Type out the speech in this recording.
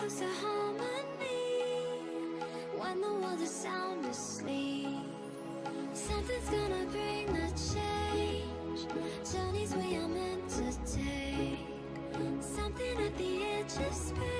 close to harmony when the world is sound asleep. Something's gonna bring the change. Journeys we are meant to take. Something at the edge of space,